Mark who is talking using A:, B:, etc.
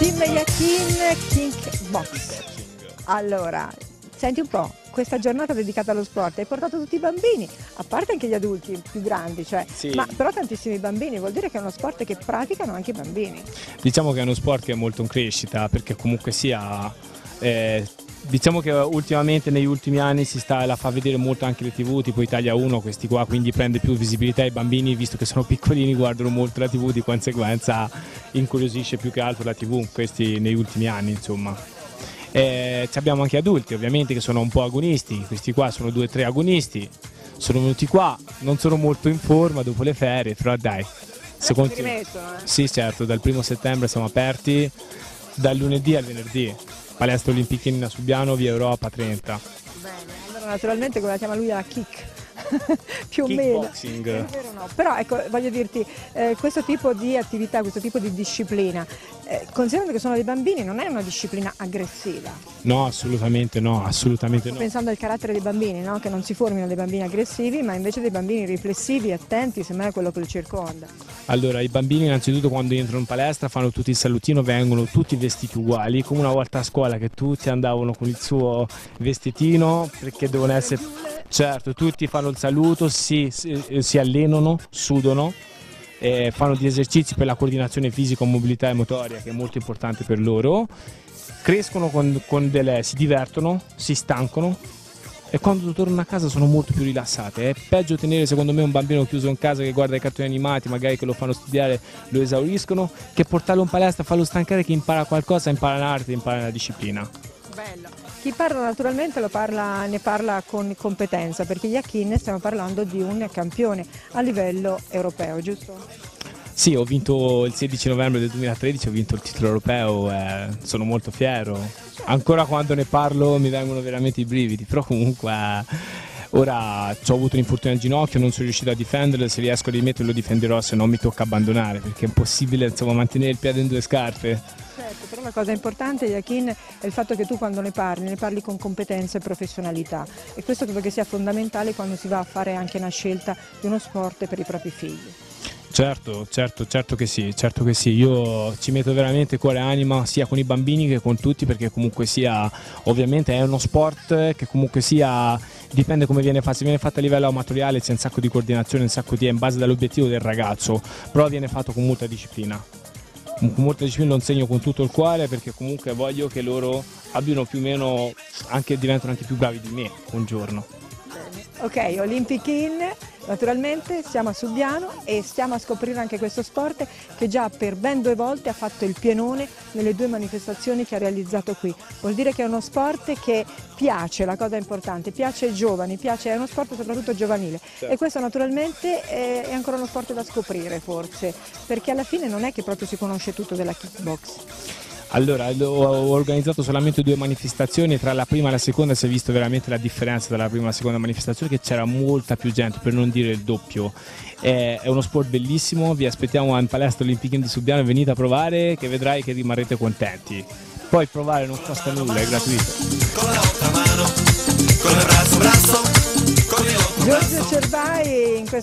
A: Team Yakin Kickbox. Allora, senti un po', questa giornata dedicata allo sport hai portato tutti i bambini, a parte anche gli adulti più grandi, cioè,
B: Sì.
A: ma però tantissimi bambini, vuol dire che è uno sport che praticano anche i bambini.
B: Diciamo che è uno sport che è molto in crescita perché comunque sia... eh, diciamo che ultimamente negli ultimi anni si sta, la fa vedere molto anche le tv, tipo Italia 1, questi qua, quindi prende più visibilità i bambini, visto che sono piccolini, guardano molto la tv, di conseguenza incuriosisce più che altro la tv, questi negli ultimi anni insomma. Eh, ci abbiamo anche adulti ovviamente che sono un po' agonisti, questi qua sono due o tre agonisti, sono venuti qua, non sono molto in forma dopo le ferie, però dai, se continu-
A: rimettono, eh.
B: Sì, certo, dal primo settembre siamo aperti, dal lunedì al venerdì. Palestra Olimpichina Subiano, via Europa 30.
A: Bene, allora naturalmente come la chiama lui la kick, più o meno.
B: Kickboxing.
A: È vero, no. Però ecco, voglio dirti, eh, questo tipo di attività, questo tipo di disciplina, eh, considerando che sono dei bambini, non è una disciplina aggressiva.
B: No, assolutamente no, assolutamente
A: Sto
B: no.
A: pensando al carattere dei bambini, no? che non si formino dei bambini aggressivi, ma invece dei bambini riflessivi, attenti, semmai a quello che li circonda.
B: Allora, i bambini innanzitutto quando entrano in palestra fanno tutti il salutino, vengono tutti vestiti uguali, come una volta a scuola che tutti andavano con il suo vestitino perché devono essere... Certo, tutti fanno il saluto, si, si, si allenano, sudano, eh, fanno degli esercizi per la coordinazione fisica, mobilità e motoria che è molto importante per loro, crescono con, con delle, si divertono, si stancano e quando tornano a casa sono molto più rilassate. È peggio tenere secondo me un bambino chiuso in casa che guarda i cartoni animati, magari che lo fanno studiare, lo esauriscono, che portarlo in palestra, farlo stancare, che impara qualcosa, impara un'arte, impara una disciplina.
A: Bello. Chi parla naturalmente lo parla- ne parla con competenza, perché Yakin stiamo parlando di un campione a livello europeo, giusto?
B: Sì, ho vinto il 16 novembre del 2013, ho vinto il titolo europeo, eh, sono molto fiero. Ancora quando ne parlo mi vengono veramente i brividi, però comunque eh, ora ho avuto un infortunio al ginocchio, non sono riuscito a difenderlo, se riesco a rimetterlo lo difenderò, se no mi tocca abbandonare perché è impossibile insomma, mantenere il piede in due scarpe.
A: Però la cosa importante, Yakin, è il fatto che tu quando ne parli, ne parli con competenza e professionalità e questo credo che sia fondamentale quando si va a fare anche una scelta di uno sport per i propri figli.
B: Certo, certo, certo che sì, certo che sì. Io ci metto veramente cuore e anima sia con i bambini che con tutti perché comunque sia, ovviamente è uno sport che comunque sia, dipende come viene fatto, se viene fatto a livello amatoriale c'è un sacco di coordinazione, un sacco di, in base all'obiettivo del ragazzo, però viene fatto con molta disciplina. Con molta disciplina lo insegno con tutto il cuore perché comunque voglio che loro abbiano più o meno, anche diventano anche più bravi di me un giorno.
A: Ok, Olympic In, naturalmente siamo a Subiano e stiamo a scoprire anche questo sport che già per ben due volte ha fatto il pienone nelle due manifestazioni che ha realizzato qui. Vuol dire che è uno sport che piace, la cosa importante, piace ai giovani, piace, è uno sport soprattutto giovanile e questo naturalmente è, è ancora uno sport da scoprire forse, perché alla fine non è che proprio si conosce tutto della kickbox.
B: Allora, ho organizzato solamente due manifestazioni, tra la prima e la seconda si è visto veramente la differenza tra la prima e la seconda manifestazione, che c'era molta più gente, per non dire il doppio. È, uno sport bellissimo, vi aspettiamo in palestra Olimpica di Subiano, venite a provare che vedrai che rimarrete contenti. Poi provare non costa nulla, è gratuito.
C: con la otra mano, con el brazo, brazo, con otro
A: Giorgio Cervai in questo